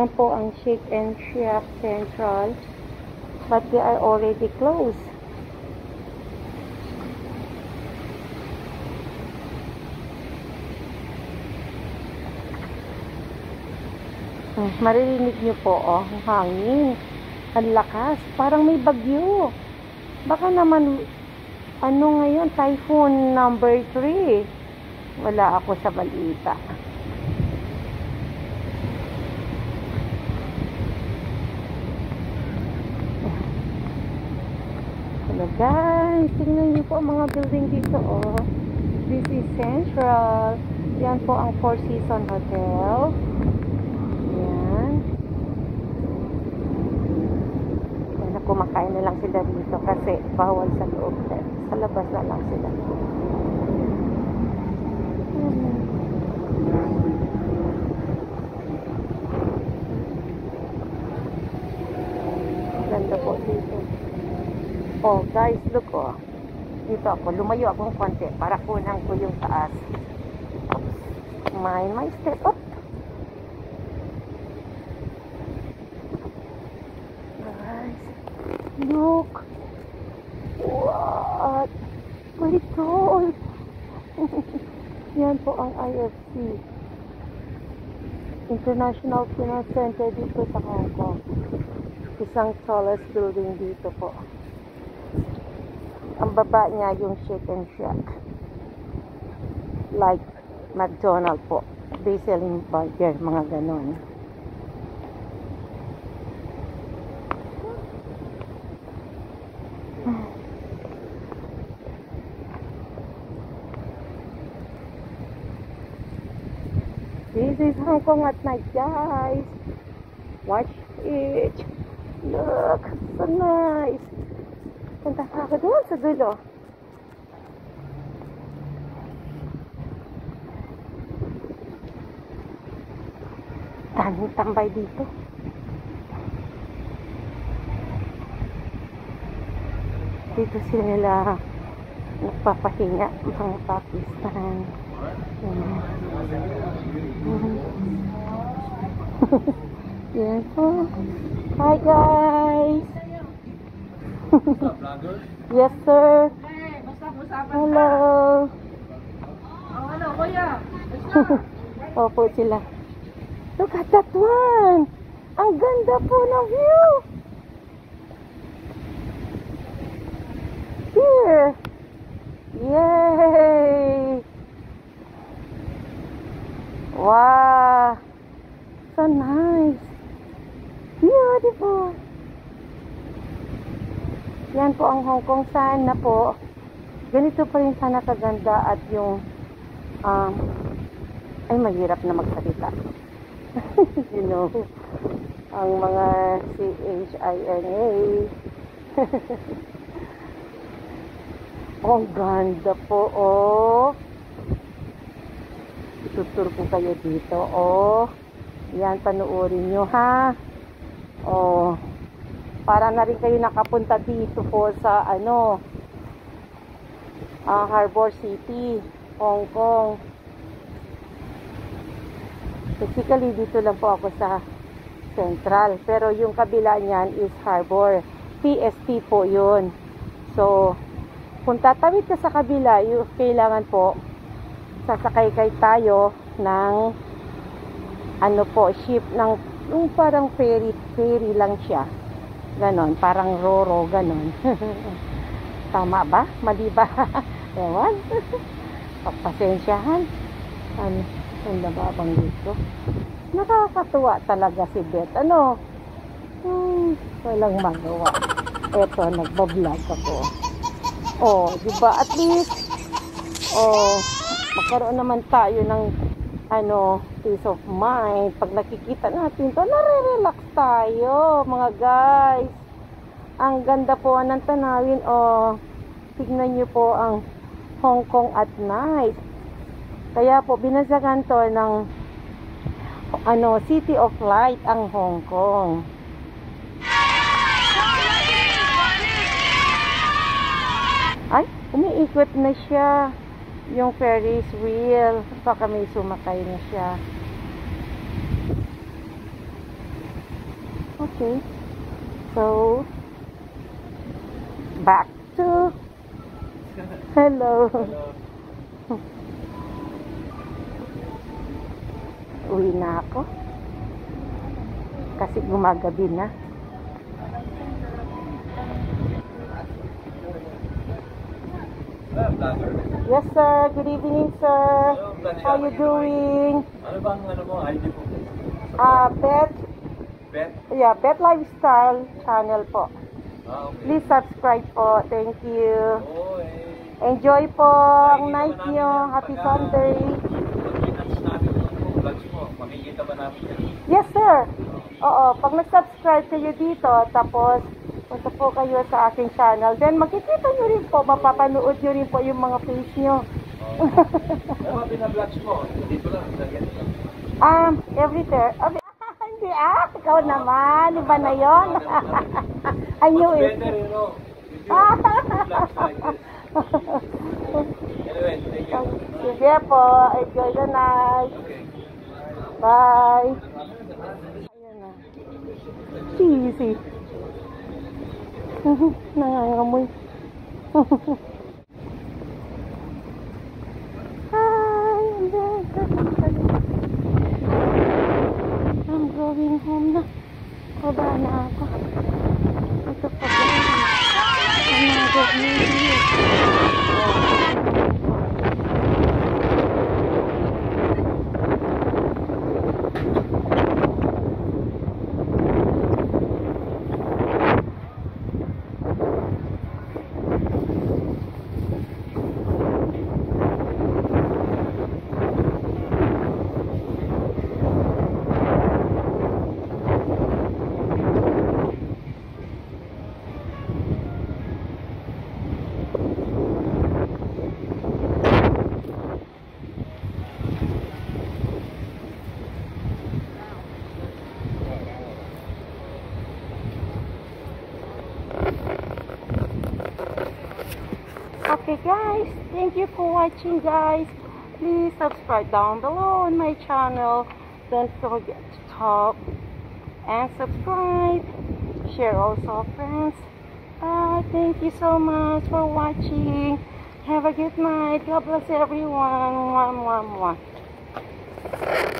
Yan po ang Shake and Shack Central. But they are already closed. Hmm, maririnig niyo po, oh, ang hangin. Ang lakas. Parang may bagyo. Baka naman, ano ngayon, typhoon number 3. Wala ako sa balita. Hello guys, tingnan niyo po ang mga building dito oh. This is Central. Yan po ang Four Season Hotel. Yan. Yan na kumakain na lang sila dito kasi bawal sa loob. Sa labas na lang sila. Mhm. Ganda po dito. Oh, guys, look oh. Dito ako, lumayo akong konti para kunan ko yung taas. Oops. My step up. Guys, look. What? My tall. Yan po ang IFC. International Finance Center dito sa Hong Kong. Isang tallest building dito po. Baba niya yung Shake and Shack. Like McDonald po. They selling burger, mga ganon. This is Hong Kong at night, guys. Watch it. Look, so nice. Punta ka ako doon sa dulo. Daming tambay dito. Dito sila nagpapahinga mga Pakistan. Yan. Mhm. Yan po. Hi guys! Yes sir. Hello. Oh, ano, kuya? Opo sila. Look at that one. Ang ganda po ng view. Here. Yay. Wow. So nice. Beautiful. Yan po ang Hong Kong. Sana po, ganito pa rin sana kaganda at yung um, ay mahirap na magsalita. you know, ang mga C-H-I-N-A. oh, ganda po, oh. Tutur ko kayo dito, oh. Yan, panuorin nyo, ha? Oh. Para na rin kayo nakapunta dito po sa, ano, ah, Harbor City, Hong Kong. Basically, dito lang po ako sa Central. Pero yung kabila niyan is Harbor. PSP po yun. So, kung tatawid ka sa kabila, yung kailangan po, sasakay kay tayo ng ano po, ship ng yung parang ferry, ferry lang siya. Ganon, parang roro, ganon. Tama ba? Mali ba? Ewan. Pagpasensyahan. Ano, ang nababanggit ko. Nakakatuwa talaga si Beth. Ano? Hmm, walang magawa. Eto, nagbablog ako. Oh, di ba? At least, oh, magkaroon naman tayo ng ano, peace of mind. Pag nakikita natin to, nare-relax tayo, mga guys. Ang ganda po ng tanawin. Oh, tignan nyo po ang Hong Kong at night. Kaya po, binasagan to ng ano, City of Light ang Hong Kong. Ay, umiikot na siya. Yung Ferris wheel. Baka may sumakay na siya. Okay. So, back to... Hello. Uwi na ako. Kasi gumagabi na. Yes, sir. Good evening, sir. How you doing? Ano bang ano mo, ID po? Ah, Bet, Bet? yeah, Bet Lifestyle channel po. Ah, okay. Please subscribe po. Thank you. Oo, eh. Enjoy po ang night nyo. Happy Sunday. Ba namin yan? Yes, sir. Oo, pag nag-subscribe kayo dito, tapos punta po kayo sa aking channel, then makikita nyo rin po, mapapanood nyo rin po yung mga page nyo. Ano mo? Dito lang, ganito. um, every day. hindi ah, ikaw naman. Iba na yon. I knew it. better, you know. Ah. Anyway, thank you. Sige po, enjoy the night. Okay. Bye. Ayan na. Cheesy. Nangangamoy. Hi, Okay guys, thank you for watching guys. Please subscribe down below on my channel. Don't forget to top and subscribe. Share also friends. Bye. Thank you so much for watching. Have a good night. God bless everyone. Mwah, mwah, mwah.